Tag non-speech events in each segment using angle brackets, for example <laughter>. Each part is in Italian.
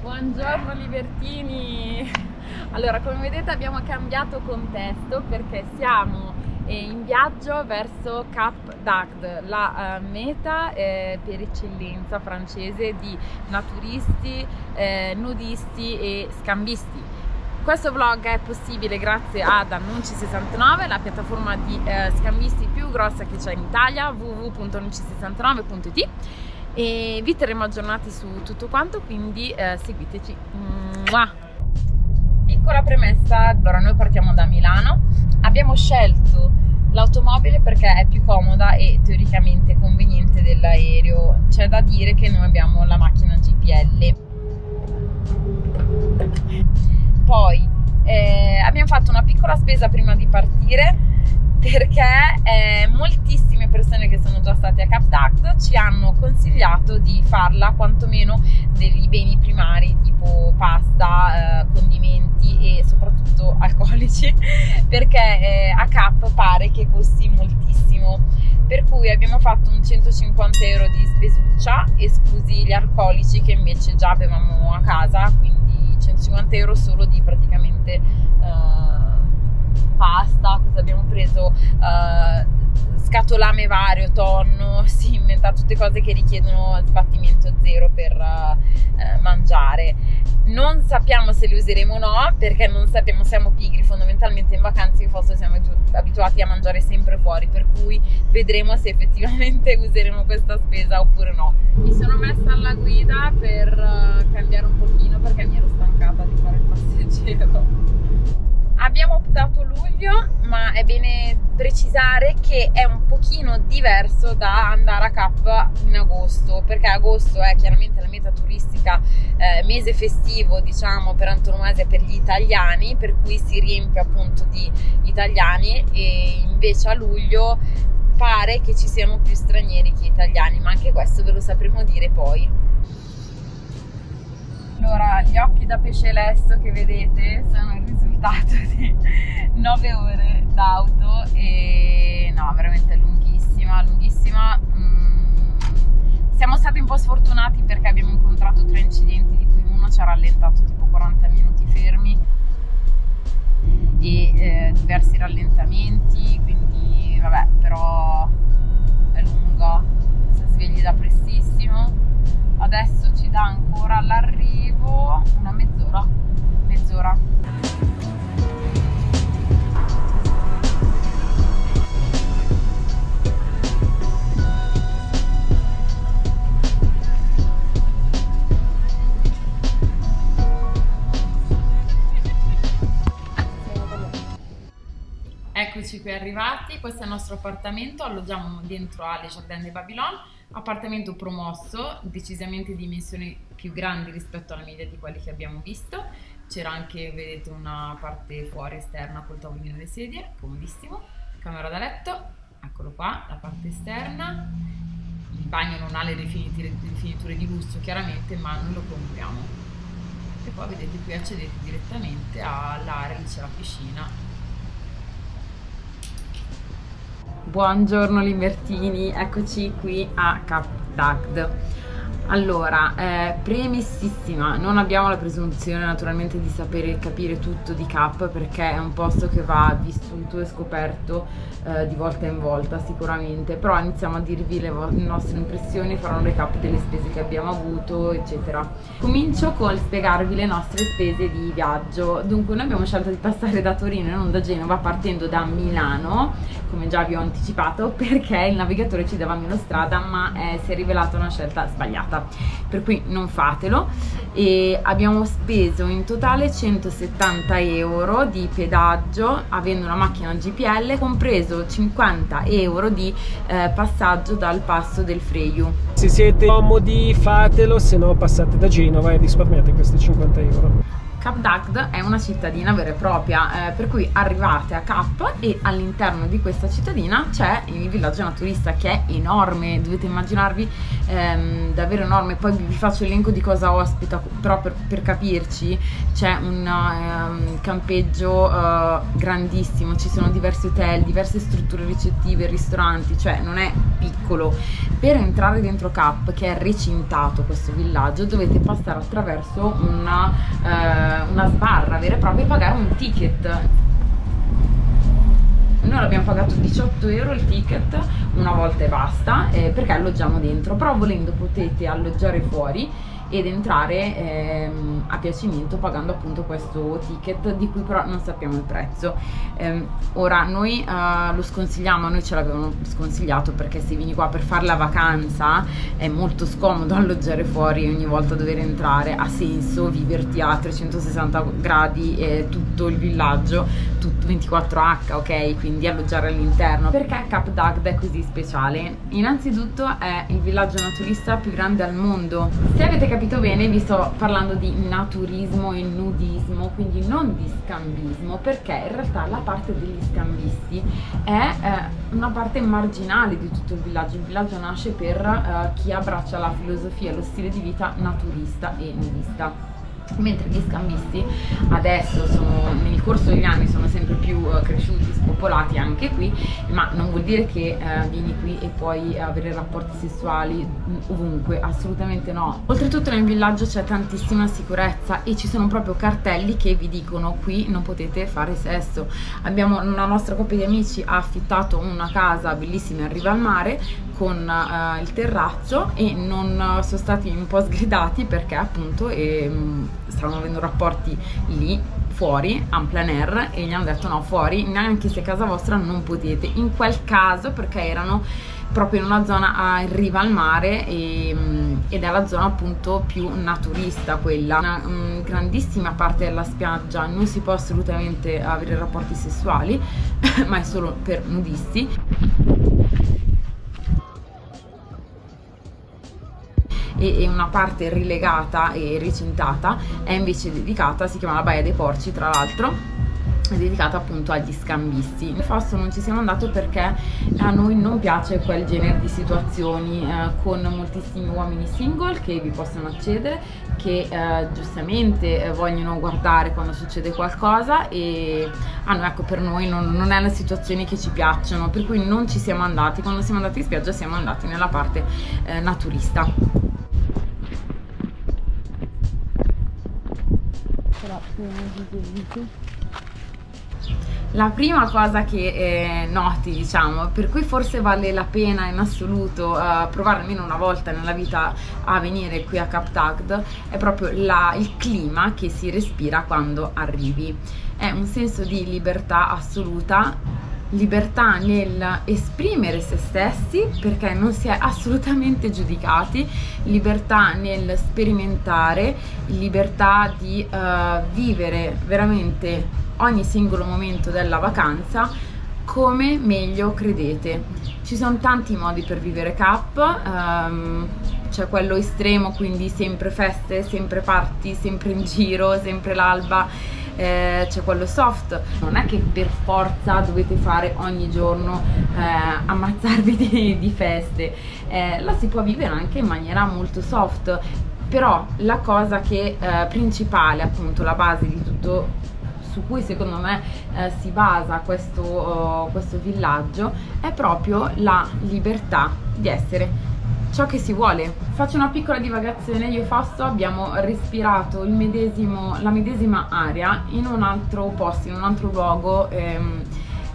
Buongiorno libertini! Allora, come vedete abbiamo cambiato contesto perché siamo eh, in viaggio verso Cap d'Agde, la uh, meta eh, per eccellenza francese di naturisti, eh, nudisti e scambisti. Questo vlog è possibile grazie ad Annunci69, la piattaforma di eh, scambisti più grossa che c'è in Italia, www.annunci69.it e vi terremo aggiornati su tutto quanto, quindi eh, seguiteci. Mua! Piccola premessa, allora noi partiamo da Milano, abbiamo scelto l'automobile perché è più comoda e teoricamente conveniente dell'aereo, c'è da dire che noi abbiamo la macchina GPL. Poi eh, abbiamo fatto una piccola spesa prima di partire perché eh, persone che sono già state a CapDact ci hanno consigliato di farla quantomeno dei beni primari tipo pasta, eh, condimenti e soprattutto <laughs> alcolici perché eh, a Cap pare che costi moltissimo per cui abbiamo fatto un 150 euro di spesuccia esclusi gli alcolici che invece già avevamo a casa quindi 150 euro solo di praticamente eh, pasta, cosa abbiamo preso? Uh, scatolame vario, tonno, <laughs> si inventa tutte cose che richiedono sbattimento zero per uh, mangiare. Non sappiamo se le useremo o no, perché non sappiamo, siamo pigri fondamentalmente in vacanze in Fosso siamo abituati a mangiare sempre fuori, per cui vedremo se effettivamente <laughs> useremo questa spesa oppure no. Mi sono messa alla guida per uh, cambiare un pochino perché mi ero stancata di fare il passeggero Abbiamo optato luglio, ma è bene precisare che è un pochino diverso da andare a Cap in agosto, perché agosto è chiaramente la meta turistica, eh, mese festivo, diciamo, per antonomasia per gli italiani, per cui si riempie appunto di italiani e invece a luglio pare che ci siano più stranieri che italiani, ma anche questo ve lo sapremo dire poi. Allora, gli occhi da pesce lesto che vedete sono risultato <laughs> di 9 ore d'auto e no, veramente lunghissima, lunghissima. Mm, siamo stati un po' sfortunati perché abbiamo incontrato tre incidenti di cui uno ci ha rallentato tipo 40 minuti fermi e eh, diversi rallentamenti, quindi vabbè, però è lungo, si svegli da prestissimo. Adesso ci dà ancora all'arrivo una mezz'ora mezz'ora Eccoci qui arrivati, questo è il nostro appartamento, alloggiamo dentro alle Jardin de Babylone appartamento promosso, decisamente dimensioni più grandi rispetto alla media di quelli che abbiamo visto. C'era anche, vedete, una parte fuori esterna col tavolino e le sedie, comodissimo. Camera da letto, eccolo qua, la parte esterna. Il bagno non ha le rifiniture di lusso chiaramente, ma noi lo compriamo. E poi vedete qui accedete direttamente all'area, lì c'è la piscina Buongiorno Libertini, eccoci qui a Cap d'Agd. Allora, eh, premessissima, non abbiamo la presunzione naturalmente di sapere e capire tutto di Cap perché è un posto che va vissuto e scoperto eh, di volta in volta sicuramente, però iniziamo a dirvi le, le nostre impressioni, farò un recap delle spese che abbiamo avuto eccetera. Comincio col spiegarvi le nostre spese di viaggio, dunque noi abbiamo scelto di passare da Torino e non da Genova partendo da Milano, come già vi ho anticipato, <laughs> perché il navigatore ci dava meno strada ma eh, si è rivelata una scelta sbagliata. Per cui non fatelo. E abbiamo speso in totale 170 euro di pedaggio avendo una macchina GPL compreso 50 euro di eh, passaggio dal passo del Freyu se siete comodi fatelo se no passate da Genova e risparmiate questi 50 euro Cap d'Agde è una cittadina vera e propria, eh, per cui arrivate a Cap e all'interno di questa cittadina c'è il villaggio naturista che è enorme, dovete immaginarvi ehm, davvero enorme, poi vi, faccio l'elenco di cosa ospita, però per, per capirci c'è un um, campeggio uh, grandissimo, ci sono diversi hotel, diverse strutture ricettive, ristoranti, cioè non è piccolo. Per entrare dentro Cap, che è recintato questo villaggio, dovete passare attraverso una... Uh, una sbarra vera e propria e pagare un ticket noi l'abbiamo pagato 18 euro il ticket una volta e basta eh, perché alloggiamo dentro però volendo potete alloggiare fuori ed entrare ehm, a piacimento pagando appunto questo ticket di cui però non sappiamo il prezzo. Ehm, ora noi eh, lo sconsigliamo noi ce l'avevamo sconsigliato perché se vieni qua per fare la vacanza è molto scomodo <laughs> alloggiare fuori ogni volta dover entrare. Ha senso viverti a 360 gradi eh, tutto il villaggio tutto 24h ok? Quindi alloggiare all'interno. Perché Cap Dagd è così speciale? Innanzitutto è il villaggio naturista più grande al mondo. Se avete capito bene vi sto parlando di naturismo e nudismo, quindi non di scambismo, perché in realtà la parte degli scambisti è eh, una parte marginale di tutto il villaggio. Il villaggio nasce per eh, chi abbraccia la filosofia lo stile di vita naturista e nudista mentre gli scambisti adesso sono, nel corso degli anni sono sempre più uh, cresciuti, spopolati anche qui, ma non vuol dire che uh, vieni qui e puoi avere rapporti sessuali ovunque, assolutamente no. Oltretutto nel villaggio c'è tantissima sicurezza e ci sono proprio cartelli che vi dicono qui non potete fare sesso. Abbiamo una nostra coppia di amici ha affittato una casa bellissima in riva al mare con uh, il terrazzo e non sono stati un po' sgridati perché appunto eh, stavano avendo rapporti lì fuori, en plein air e gli hanno detto no fuori neanche se casa vostra non potete. In quel caso perché erano proprio in una zona a riva al mare e, ed è la zona appunto più naturista quella. Una um, grandissima parte della spiaggia non si può assolutamente avere rapporti sessuali <laughs> ma è solo per nudisti e, e una parte rilegata e recintata è invece dedicata, si chiama la Baia dei Porci tra l'altro è dedicata appunto agli scambisti. In Fosso non ci siamo andati perché a noi non piace quel genere di situazioni eh, con moltissimi uomini single che vi possono accedere, che eh, giustamente eh, vogliono guardare quando succede qualcosa e ah, no, ecco, per noi non, non, è una situazione che ci piacciono, per cui non ci siamo andati. Quando siamo andati in spiaggia siamo andati nella parte eh, naturista. La prima cosa che eh, noti, diciamo, per cui forse vale la pena in assoluto uh, provare almeno una volta nella vita a venire qui a Cap Tagd, è proprio la, il clima che si respira quando arrivi. È un senso di libertà assoluta libertà nel esprimere se stessi perché non si è assolutamente giudicati, libertà nel sperimentare, libertà di uh, vivere veramente ogni singolo momento della vacanza come meglio credete. Ci sono tanti modi per vivere Cap, um, c'è quello estremo, quindi sempre feste, sempre party, sempre in giro, sempre l'alba eh, c'è quello soft, non è che per forza dovete fare ogni giorno eh, ammazzarvi <laughs> di, di feste, eh, la si può vivere anche in maniera molto soft, però la cosa che eh, principale, appunto la base di tutto su cui secondo me eh, si basa questo, uh, questo villaggio è proprio la libertà di essere ciò che si vuole. Faccio una piccola divagazione, io e Fasto abbiamo respirato medesimo, la medesima aria in un altro posto, in un altro luogo ehm,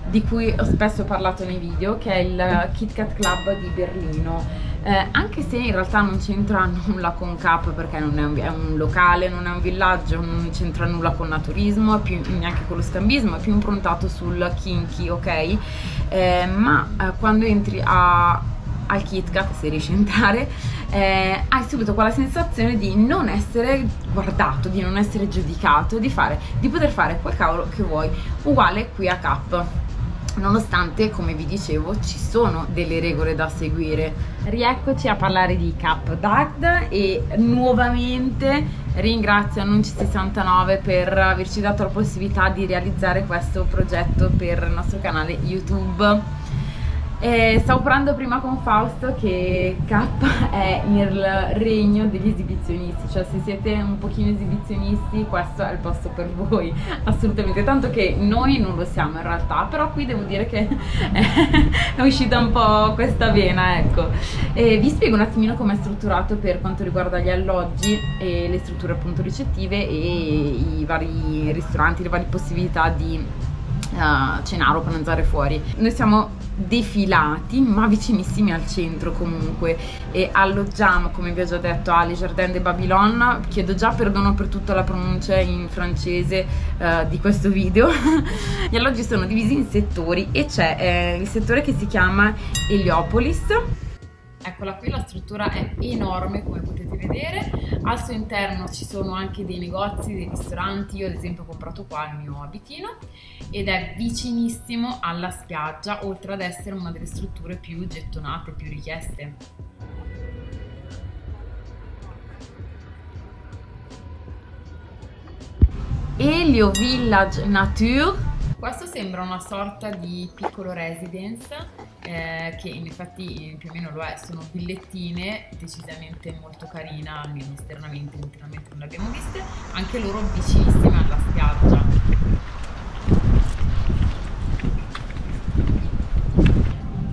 di cui ho spesso parlato nei video, che è il Kit Kat Club di Berlino. Eh, anche se in realtà non c'entra <laughs> nulla con Cap perché non è un, è un, locale, non è un villaggio, non c'entra nulla con naturismo, più, neanche con lo scambismo, è più improntato sul kinky, ok? Eh, ma eh, quando entri a, al KitKat, se riesci a entrare, eh, hai subito quella sensazione di non essere guardato, di non essere giudicato, di, fare, di poter fare quel cavolo che vuoi, uguale qui a Cap. nonostante come vi dicevo ci sono delle regole da seguire rieccoci a parlare di Cap Dagd e nuovamente ringrazio Annunci 69 per averci dato la possibilità di realizzare questo progetto per il nostro canale YouTube e stavo parlando prima con Fausto che K è il regno degli esibizionisti, cioè se siete un pochino esibizionisti questo è il posto per voi, <laughs> assolutamente, tanto che noi non lo siamo in realtà, però qui devo dire che <laughs> è uscita un po' questa vena, ecco. E vi spiego un attimino come è strutturato per quanto riguarda gli alloggi e le strutture appunto ricettive e i vari ristoranti, le varie possibilità di uh, cenare o pranzare fuori. Noi siamo defilati ma vicinissimi al centro comunque. E alloggiamo come vi ho già detto alle Jardin de Babylone. Chiedo già perdono per tutta la pronuncia in francese uh, di questo video. <laughs> Gli alloggi sono divisi in settori e c'è eh, il settore che si chiama Heliopolis Eccola qui, la struttura è enorme come potete vedere, al suo interno ci sono anche dei negozi, dei ristoranti, io ad esempio ho comprato qua il mio abitino ed è vicinissimo alla spiaggia, oltre ad essere una delle strutture più gettonate, più richieste. Elio Village Nature questo sembra una sorta di piccolo residence eh, che effetti più o meno lo è, sono villettine decisamente molto carine, almeno esternamente, internamente non le abbiamo viste, anche loro vicinissime alla spiaggia.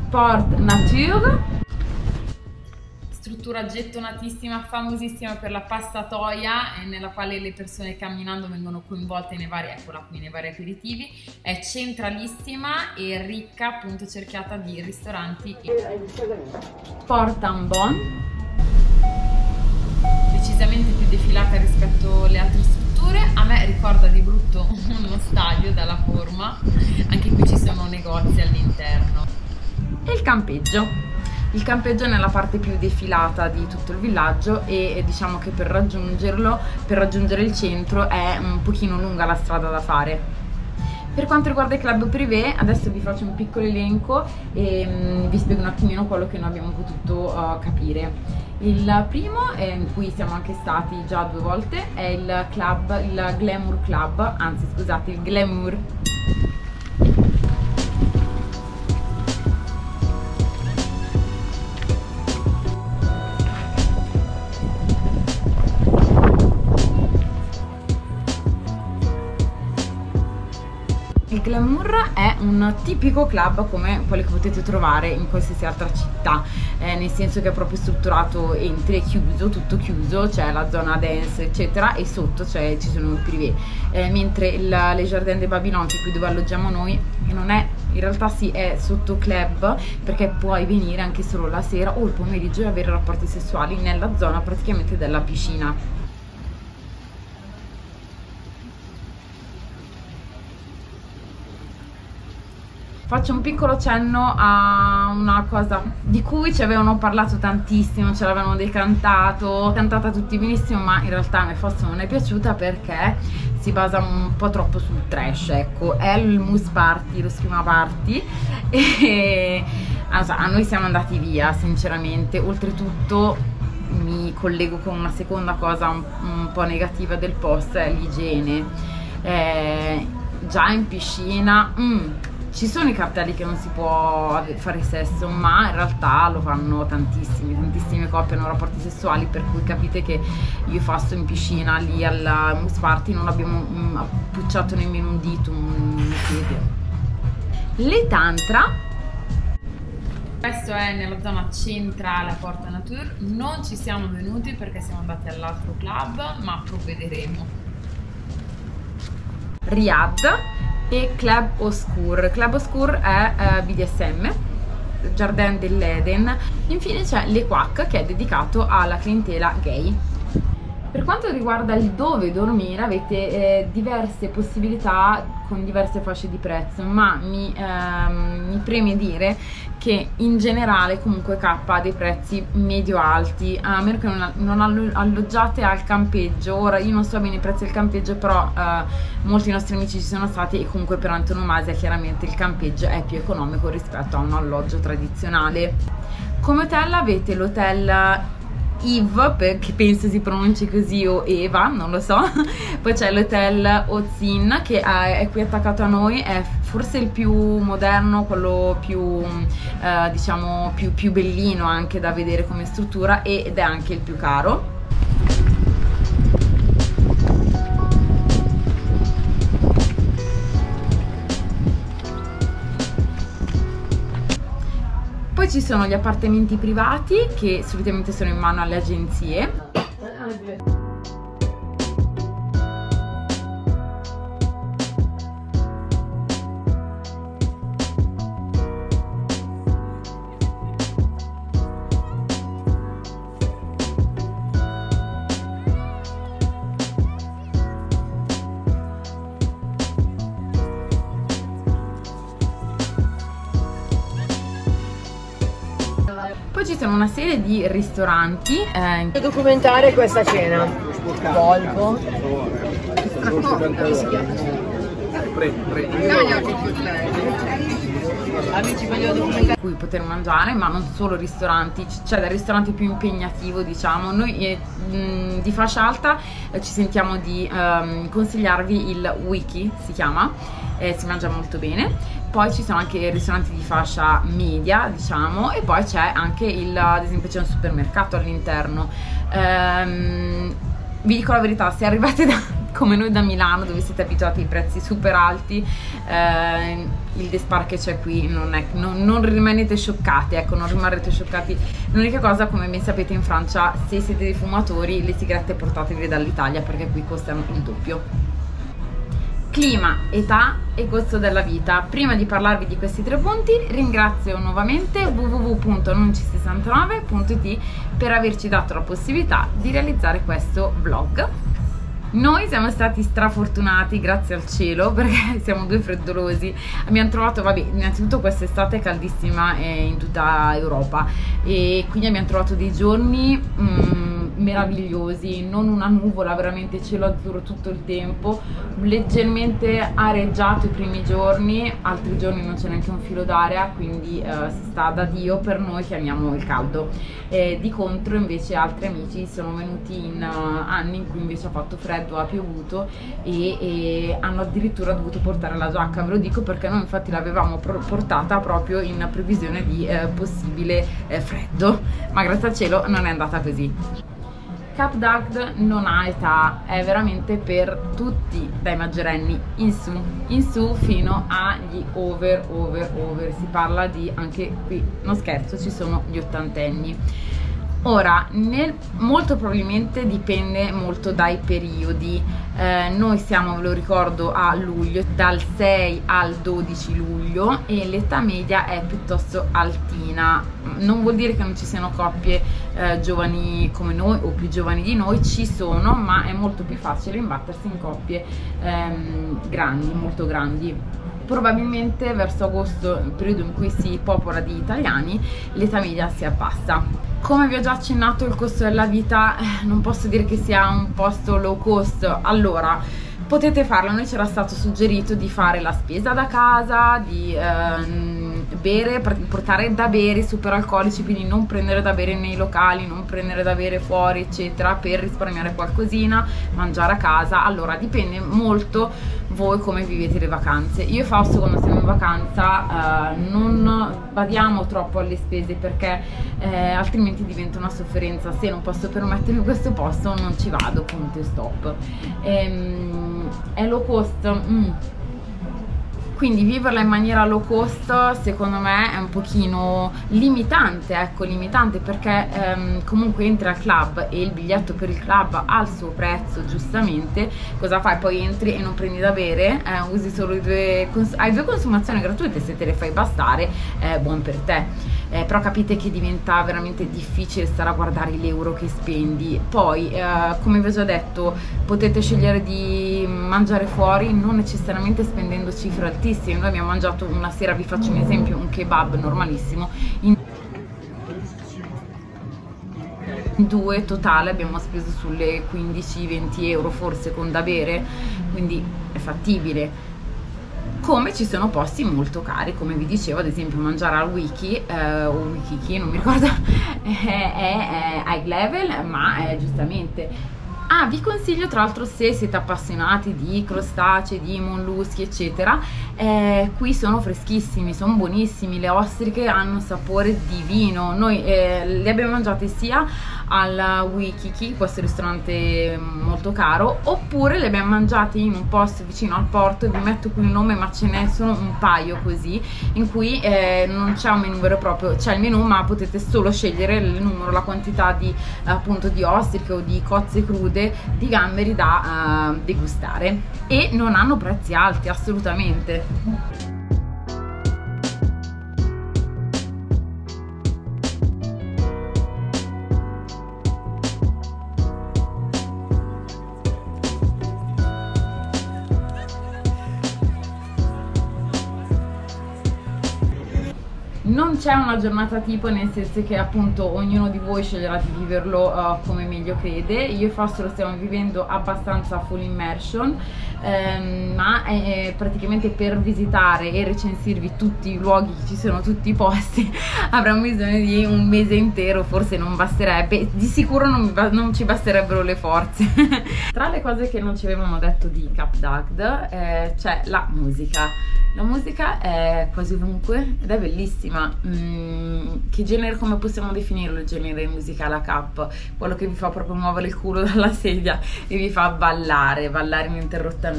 Port Nature struttura gettonatissima, famosissima per la passatoia, nella quale le persone camminando vengono coinvolte nei vari, eccola qui, nei vari aperitivi. È centralissima e ricca, appunto cerchiata di ristoranti. Port Ambon, decisamente più defilata rispetto alle altre strutture. A me ricorda di brutto <laughs> uno stadio dalla forma, anche qui ci sono negozi all'interno. E il campeggio il campeggio è nella parte più defilata di tutto il villaggio e diciamo che per raggiungerlo, per raggiungere il centro è un pochino lunga la strada da fare. Per quanto riguarda i club privé, adesso vi faccio un piccolo elenco e um, vi spiego un attimino quello che noi abbiamo potuto uh, capire. Il primo, eh, in cui siamo anche stati già due volte, è il club, il Glamour Club, anzi scusate, il Glamour Il Glamour è un tipico club come quelli che potete trovare in qualsiasi altra città, eh, nel senso che è proprio strutturato, entri è chiuso, tutto chiuso, c'è la zona dance eccetera e sotto ci sono i privé, eh, mentre il, le Jardin de Babylon, che qui dove alloggiamo noi, non è in realtà sì è sotto club perché puoi venire anche solo la sera o il pomeriggio e avere rapporti sessuali nella zona praticamente della piscina faccio un piccolo cenno a una cosa di cui ci avevano parlato tantissimo, ce l'avevano decantato, cantata tutti benissimo, ma in realtà a me forse non è piaciuta perché si basa un po' troppo sul trash, ecco, è il Moose Party, lo schema party <laughs> e a noi siamo andati via sinceramente, oltretutto mi collego con una seconda cosa un, un po' negativa del post, è l'igiene. Eh, già in piscina, mm, ci sono i cartelli che non si può fare sesso, ma in realtà lo fanno tantissimi, tantissime coppie hanno rapporti sessuali, per cui capite che io fasto in piscina lì alla Moose Party non abbiamo mm, pucciato nemmeno un dito, un piede. Le tantra questo è nella zona centrale a Porta Nature, non ci siamo venuti perché siamo andati all'altro club, ma provvederemo. Riyadh e Club Oscur. Club Oscur è eh, BDSM, Jardin dell'Eden. Infine c'è Le Quack che è dedicato alla clientela gay. Per quanto riguarda il dove dormire avete eh, diverse possibilità con diverse fasce di prezzo, ma mi, ehm, mi, preme dire che in generale comunque K ha dei prezzi medio-alti, a meno che non, non alloggiate al campeggio. Ora io non so bene i prezzi del campeggio, però eh, molti nostri amici ci sono stati e comunque per antonomasia chiaramente il campeggio è più economico rispetto a un alloggio tradizionale. Come hotel avete l'hotel Eve, che penso si pronunci così, o Eva, non lo so. <laughs> Poi c'è l'hotel Ozin che è qui attaccato a noi, è forse il più moderno, quello più, eh, diciamo, più, più bellino anche da vedere come struttura ed è anche il più caro. Poi ci sono gli appartamenti privati che solitamente sono in mano alle agenzie. Poi ci sono una serie di ristoranti. Eh, documentare questa cena. Volvo. Amici voglio documentare cui poter mangiare ma non solo ristoranti cioè dal ristorante più impegnativo diciamo noi eh, mh, di fascia alta eh, ci sentiamo di ehm, consigliarvi il wiki si chiama eh, si mangia molto bene poi ci sono anche ristoranti di fascia media diciamo e poi c'è anche il ad esempio c'è un supermercato all'interno. Ehm, vi dico la verità se arrivate da, <laughs> come noi da Milano dove siete abituati ai prezzi super alti eh, il Despar che c'è qui non, è, non, non, rimanete scioccati ecco non rimarrete scioccati. L'unica cosa come ben sapete in Francia se siete dei fumatori le sigarette portatele dall'Italia perché qui costano il doppio clima, età e costo della vita. Prima di parlarvi di questi tre punti ringrazio nuovamente www.nunci69.it per averci dato la possibilità di realizzare questo vlog. Noi siamo stati strafortunati, grazie al cielo, <laughs> perché siamo due freddolosi. Abbiamo trovato, vabbè, innanzitutto quest'estate è caldissima eh, in tutta Europa e quindi abbiamo trovato dei giorni... Mm, meravigliosi, non una nuvola, veramente cielo azzurro tutto il tempo, leggermente areggiato i primi giorni, altri giorni non c'è neanche un filo d'aria, quindi eh, si sta da Dio per noi che amiamo il caldo. Eh, di contro invece altri amici sono venuti in uh, anni in cui invece ha fatto freddo, ha piovuto e, e, hanno addirittura dovuto portare la giacca, ve lo dico perché noi infatti l'avevamo portata proprio in previsione di eh, possibile eh, freddo, ma grazie al cielo non è andata così. Cap Dagd non ha età, è veramente per tutti dai maggiorenni in su, in su fino agli over, over, over, si parla di anche qui, non scherzo, ci sono gli ottantenni. Ora, nel, molto probabilmente dipende molto dai periodi, eh, noi siamo, ve lo ricordo, a luglio, dal 6 al 12 luglio e l'età media è piuttosto altina, non vuol dire che non ci siano coppie eh, giovani come noi o più giovani di noi, ci sono, ma è molto più facile imbattersi in coppie ehm, grandi, molto grandi. Probabilmente verso agosto, il periodo in cui si popola di italiani, l'età media si abbassa. Come vi ho già accennato il costo della vita eh, non posso dire che sia un posto low cost, allora potete farlo, noi ci era stato suggerito di fare la spesa da casa, di ehm, bere, portare da bere super alcolici, quindi non prendere da bere nei locali, non prendere da bere fuori eccetera per risparmiare qualcosina, mangiare a casa, allora dipende molto voi come vivete le vacanze. Io e Fausto quando siamo in vacanza eh, non badiamo troppo alle spese perché eh, altrimenti diventa una sofferenza, se non posso permettermi questo posto non ci vado, punto e stop. Ehm, è low cost? Mm. Quindi viverla in maniera low cost secondo me è un pochino limitante, ecco, limitante perché ehm, comunque entri al club e il biglietto per il club ha il suo prezzo, giustamente, cosa fai? Poi entri e non prendi da bere, eh, usi solo i due, hai due consumazioni gratuite, se te le fai bastare, è buon per te eh, però capite che diventa veramente difficile stare a guardare l'euro che spendi. Poi, eh, come vi ho già detto, potete scegliere di mangiare fuori non necessariamente spendendo cifre altissime. Noi abbiamo mangiato una sera, vi faccio un esempio, un kebab normalissimo. In due totale abbiamo speso sulle 15-20 euro forse con da bere quindi è fattibile come ci sono posti molto cari, come vi dicevo, ad esempio mangiare al Wiki eh, o Wikiki, non mi ricordo, <laughs> è, è, è high level, ma è giustamente. Ah, vi consiglio tra l'altro se siete appassionati di crostacei, di molluschi eccetera, eh, qui sono freschissimi, sono buonissimi, le ostriche hanno sapore di vino, noi eh, le abbiamo mangiate sia al Wikiki, questo ristorante molto caro, oppure le abbiamo mangiate in un posto vicino al porto, vi metto qui il nome ma ce ne sono un paio così, in cui eh, non c'è un menù vero e proprio, c'è il menù ma potete solo scegliere il numero, la quantità di appunto di ostriche o di cozze crude crude di gamberi da uh, degustare e non hanno prezzi alti assolutamente. C'è una giornata tipo nel senso che appunto ognuno di voi sceglierà di viverlo uh, come meglio crede. Io e Fausto lo stiamo vivendo abbastanza full immersion ehm, ma eh, praticamente per visitare e recensirvi tutti i luoghi ci sono tutti i posti <laughs> avremo bisogno di un mese intero forse non basterebbe di sicuro non, non ci basterebbero le forze <laughs> tra le cose che non ci avevano detto di Cap Dagd eh, c'è la musica la musica è quasi ovunque ed è bellissima. Mm, che genere, come possiamo definirlo il genere musicale a cap? Quello che vi fa proprio muovere il culo <laughs> dalla sedia e vi fa ballare, ballare ininterrottamente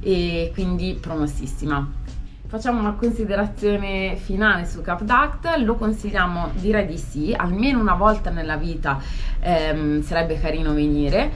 e quindi promossissima. Facciamo una considerazione finale su Cap Duct, lo consigliamo direi di sì, almeno una volta nella vita ehm, sarebbe carino venire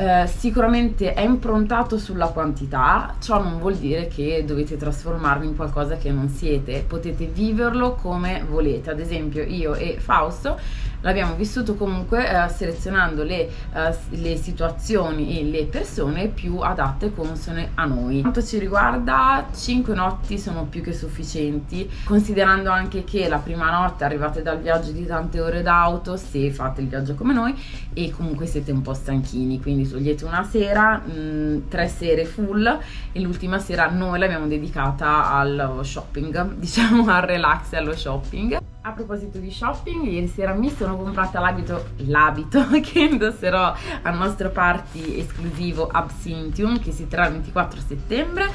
eh, sicuramente è improntato sulla quantità, ciò non vuol dire che dovete trasformarvi in qualcosa che non siete, potete viverlo come volete. Ad esempio io e Fausto l'abbiamo vissuto comunque eh, selezionando le, eh, le, situazioni e le persone più adatte consone a noi. Quanto ci riguarda, 5 notti sono più che sufficienti, considerando anche che la prima notte arrivate dal viaggio di tante ore d'auto, se fate il viaggio come noi, e comunque siete un po' stanchini, quindi togliete una sera, mh, mm, tre sere full, e l'ultima sera noi l'abbiamo dedicata al shopping, <laughs> diciamo al relax e allo shopping. A proposito di shopping, ieri sera mi sono comprata l'abito, l'abito <laughs> che indosserò al nostro party esclusivo Absinthium che si terrà il 24 settembre.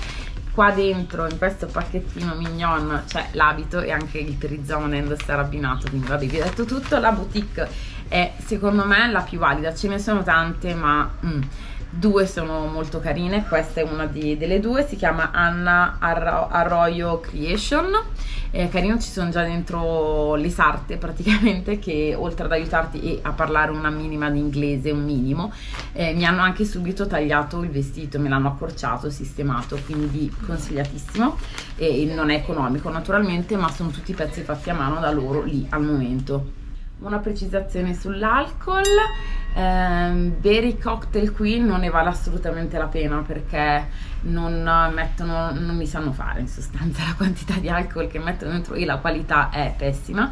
Qua dentro, in questo pacchettino mignon, c'è l'abito e anche il perizoma da indossare abbinato, quindi vabbè, vi ho detto tutto. La boutique è secondo me la più valida, ce ne sono tante, ma... Mm, due sono molto carine, questa è una di, delle due, si chiama Anna Arroyo Creation. Eh, carino ci sono già dentro le sarte <laughs> praticamente che oltre ad aiutarti e a parlare una minima di inglese, un minimo, eh, mi hanno anche subito tagliato il vestito, me l'hanno accorciato, sistemato, quindi consigliatissimo. E non è economico naturalmente, ma sono tutti pezzi fatti a mano da loro lì al momento una precisazione sull'alcol. Eh, bere i cocktail qui non ne vale assolutamente la pena perché non mettono non mi sanno fare in sostanza la quantità di alcol che mettono dentro e la qualità è pessima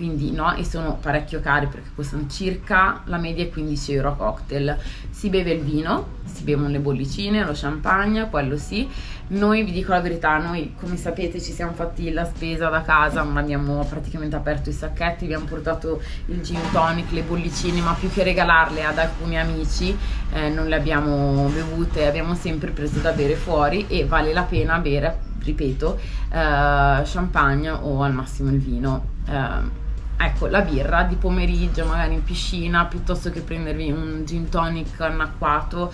quindi no e sono parecchio cari perché costano circa la media è 15 euro a cocktail. Si beve il vino si bevono le bollicine lo champagne quello sì. Noi vi dico la verità noi come sapete ci siamo fatti la spesa da casa non abbiamo praticamente aperto i sacchetti abbiamo portato il gin tonic le bollicine ma più che regalarle ad alcuni amici eh, non le abbiamo bevute abbiamo sempre preso da bere fuori e vale la pena bere ripeto eh, champagne o al massimo il vino eh, ecco la birra di pomeriggio magari in piscina piuttosto che prendervi un gin tonic annacquato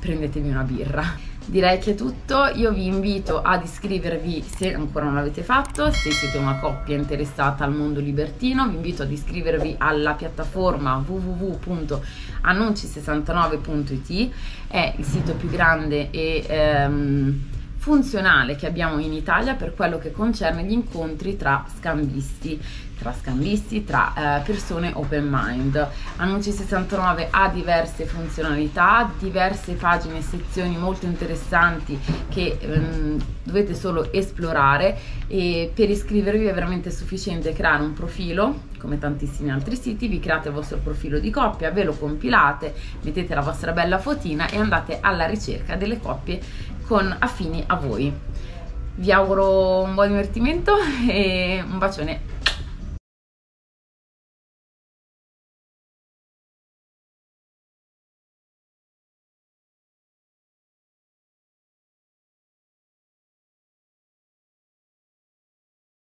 prendetevi una birra. Direi che è tutto, io vi invito ad iscrivervi se ancora non l'avete fatto, se siete una coppia interessata al mondo libertino, vi invito ad iscrivervi alla piattaforma www.annunci69.it, è il sito più grande e ehm, funzionale che abbiamo in Italia per quello che concerne gli incontri tra scambisti, tra scambisti, tra eh, persone open mind. Annunci 69 ha diverse funzionalità, diverse pagine e sezioni molto interessanti che ehm, dovete solo esplorare e per iscrivervi è veramente sufficiente creare un profilo come tantissimi altri siti, vi create il vostro profilo di coppia, ve lo compilate, mettete la vostra bella fotina e andate alla ricerca delle coppie con affini a voi. Vi auguro un buon divertimento <laughs> e un bacione